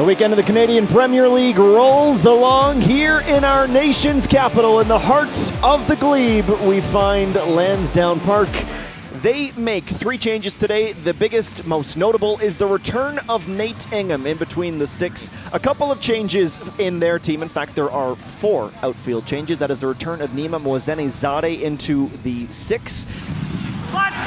The weekend of the Canadian Premier League rolls along here in our nation's capital. In the heart of the glebe, we find Lansdowne Park. They make three changes today. The biggest, most notable is the return of Nate Ingham in between the sticks. A couple of changes in their team. In fact, there are four outfield changes. That is the return of Nima Mwazene Zade into the six.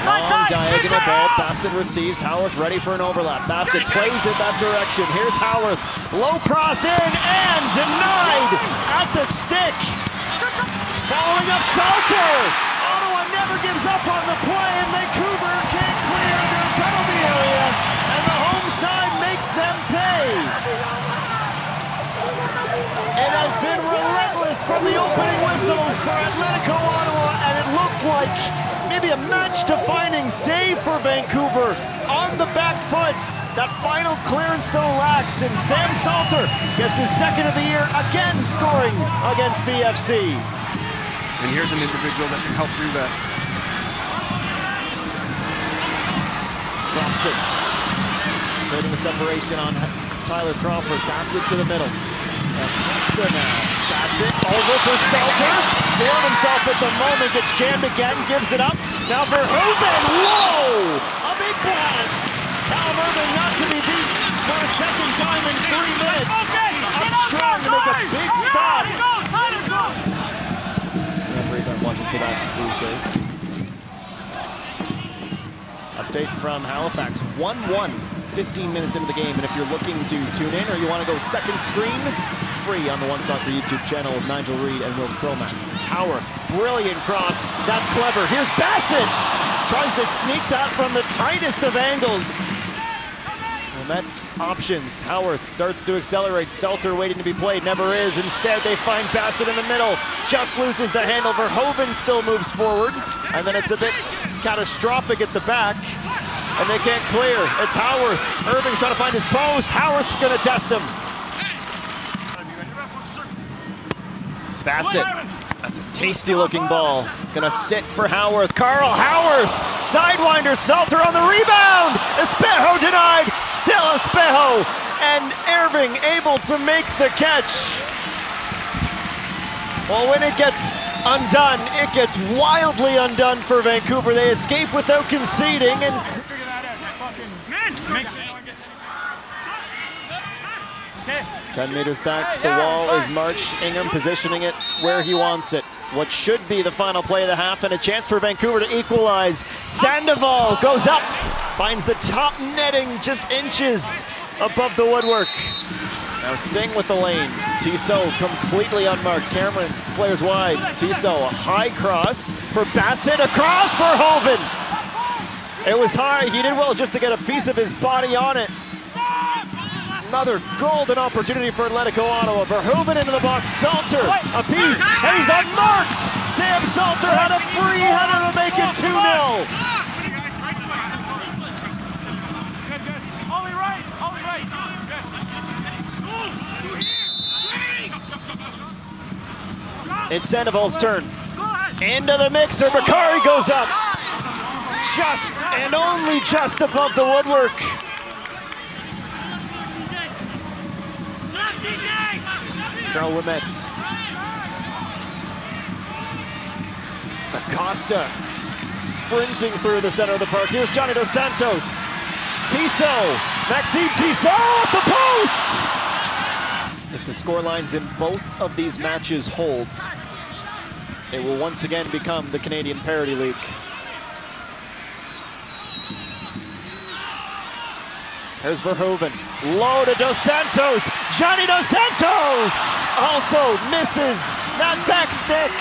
Long diagonal ball. Bassett receives. Haworth ready for an overlap. Bassett plays it that direction. Here's Haworth. Low cross in and denied at the stick. Following up Salter. Ottawa never gives up on the play, and Vancouver can't clear their penalty area, and the home side makes them pay. It has been relentless from the opening whistles for Atletico Ottawa, and it looked like maybe a match-defining save for Vancouver on the back foot. That final clearance though lacks, and Sam Salter gets his second of the year, again scoring against VFC. And here's an individual that can help do that. Drops it. Creating the separation on Tyler Crawford. Bassett to the middle. Acosta now. Bassett over for Salter. Feeling himself at the moment. Gets jammed again. Gives it up. Now for Verhoeven. Whoa! A big blast. Cal Irving not to be beat for a second time in three minutes. Up strong to make a big stop. Referees aren't watching for that these days. Update from Halifax, 1-1, 15 minutes into the game. And if you're looking to tune in or you want to go second screen, free on the One Soccer YouTube channel with Nigel Reed and Will Cromack. Haworth, brilliant cross. That's clever. Here's Bassett. Tries to sneak that from the tightest of angles. Mets options. Haworth starts to accelerate. Salter waiting to be played. Never is. Instead, they find Bassett in the middle. Just loses the handle. Verhoeven still moves forward. And then it's a bit catastrophic at the back. And they can't clear. It's Haworth. Irving's trying to find his post. Haworth's going to test him. Bassett. That's a tasty looking ball. It's gonna sit for Haworth. Carl Haworth, sidewinder, Salter on the rebound. Espejo denied, still Espejo. And Irving able to make the catch. Well, when it gets undone, it gets wildly undone for Vancouver. They escape without conceding and 10 meters back to the wall is March Ingham positioning it where he wants it. What should be the final play of the half and a chance for Vancouver to equalize. Sandoval goes up, finds the top netting just inches above the woodwork. Now Singh with the lane. Tissot completely unmarked. Cameron flares wide. Tissot, a high cross for Bassett, across for Hoven. It was high, he did well just to get a piece of his body on it another golden opportunity for Atletico Ottawa. Verhoeven into the box, Salter, a piece, and he's unmarked! Sam Salter had a free header to make it 2-0. It's Sandoval's turn. Into the mixer, Bakari goes up. Just and only just above the woodwork. Carl Wimet. Acosta sprinting through the center of the park. Here's Johnny Dos Santos. Tissot, Maxime Tissot off the post! If the score lines in both of these matches hold, it will once again become the Canadian Parity League. Here's Verhoeven. Low to Dos Santos. Johnny Dos Santos also misses that back stick.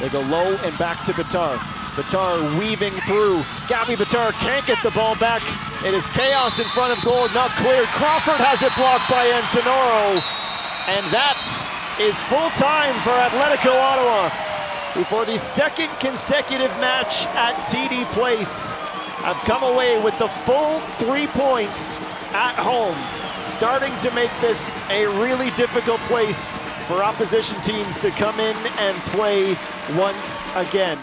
They go low and back to Bitar. Bitar weaving through. Gabby Bitar can't get the ball back. It is chaos in front of goal, not cleared. Crawford has it blocked by Antinoro. And that is full time for Atletico Ottawa before the second consecutive match at TD Place have come away with the full three points at home, starting to make this a really difficult place for opposition teams to come in and play once again.